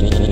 Mm-hmm.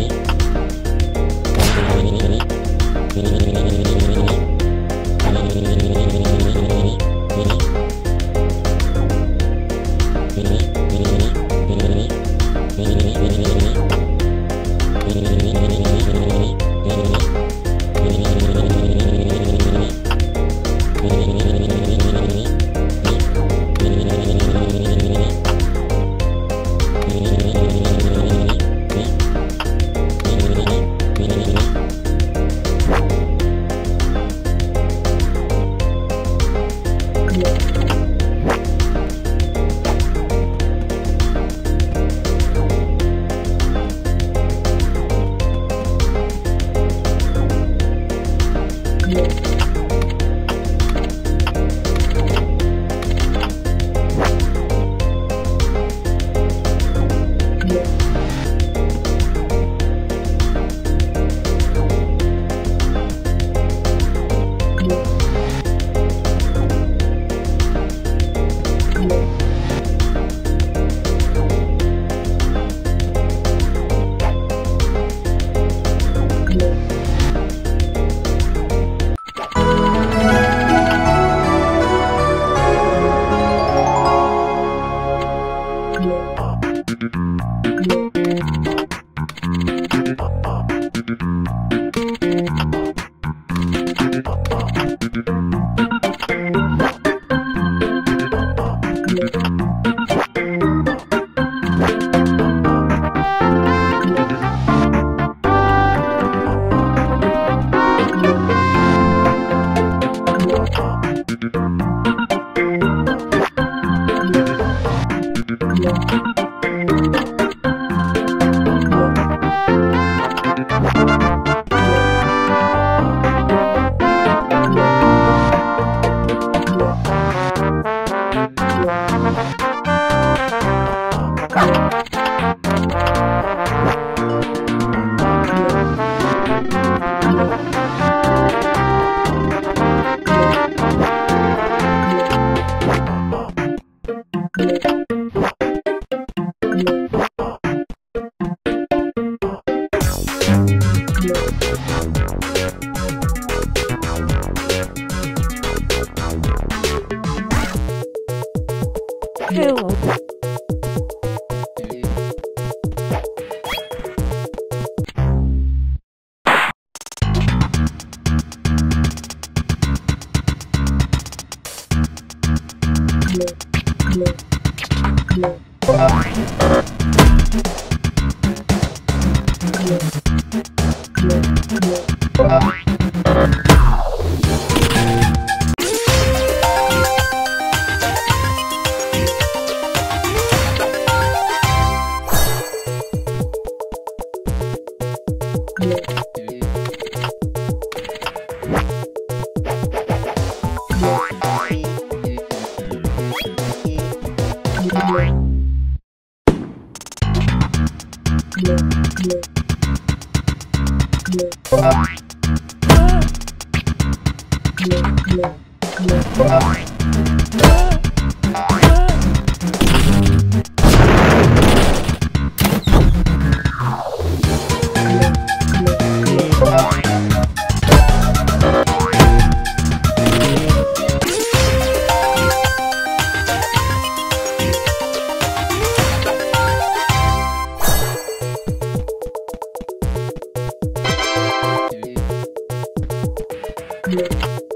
Yeah.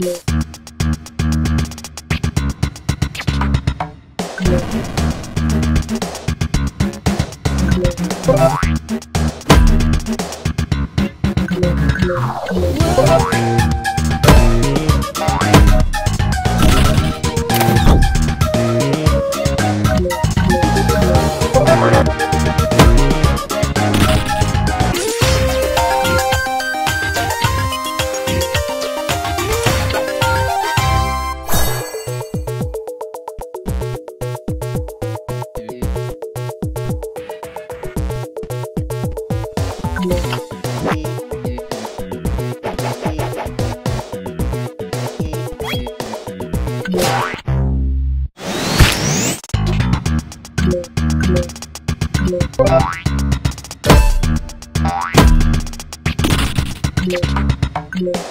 Yeah. Bye. Yeah.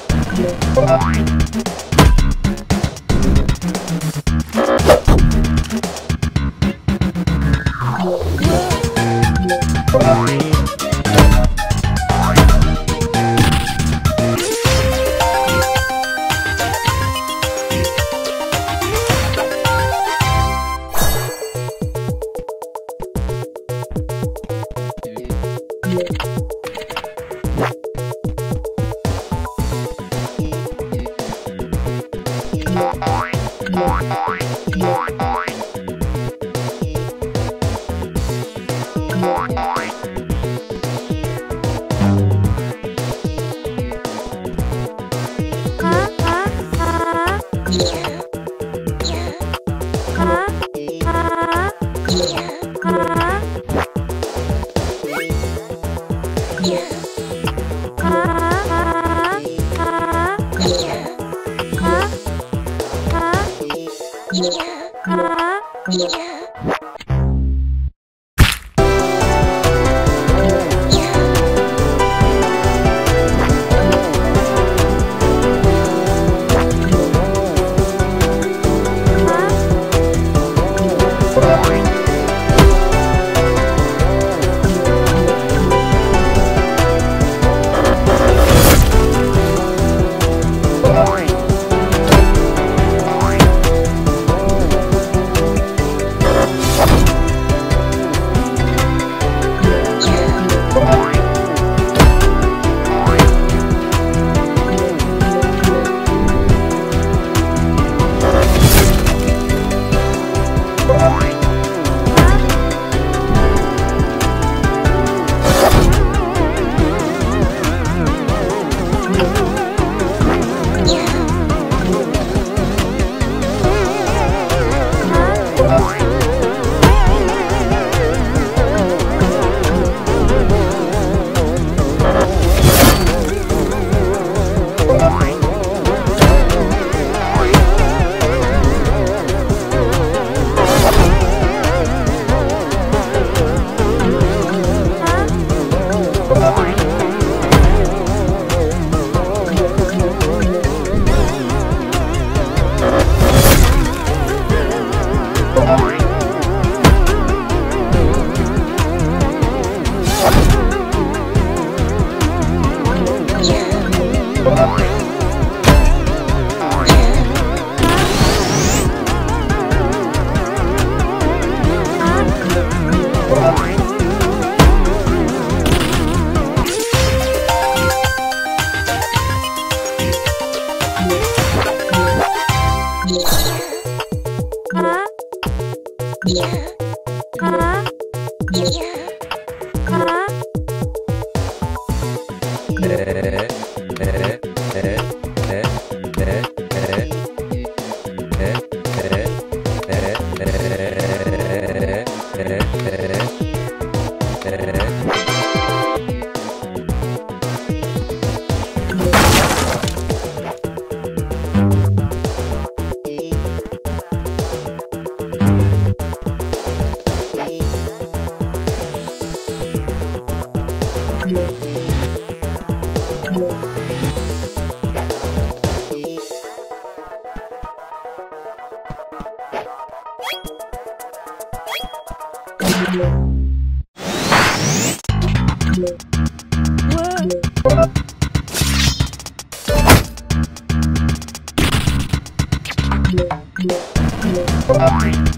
Yeah. Bye.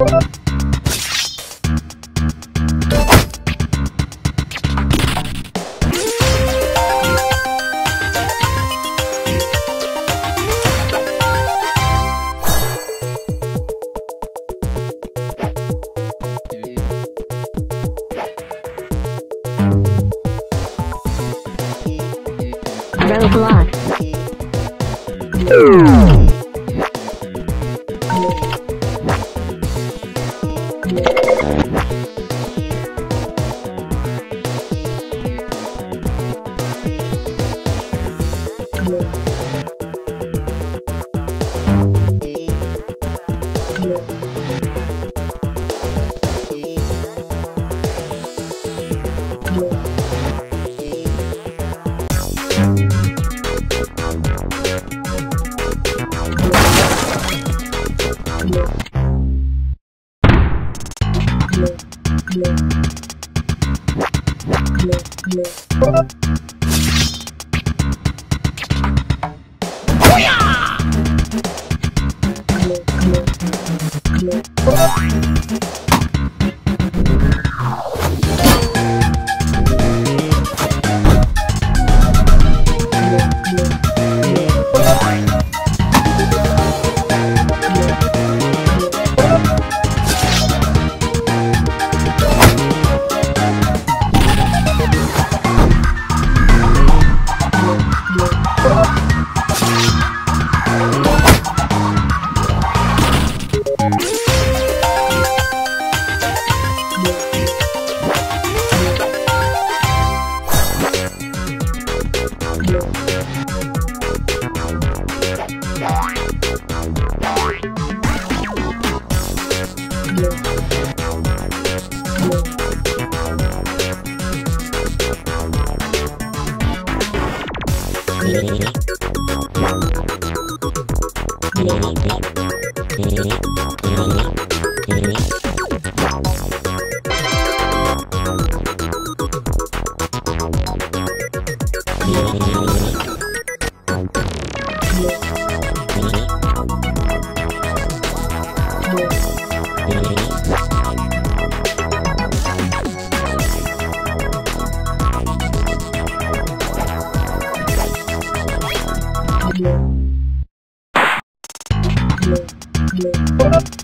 Roblox. Yeah. you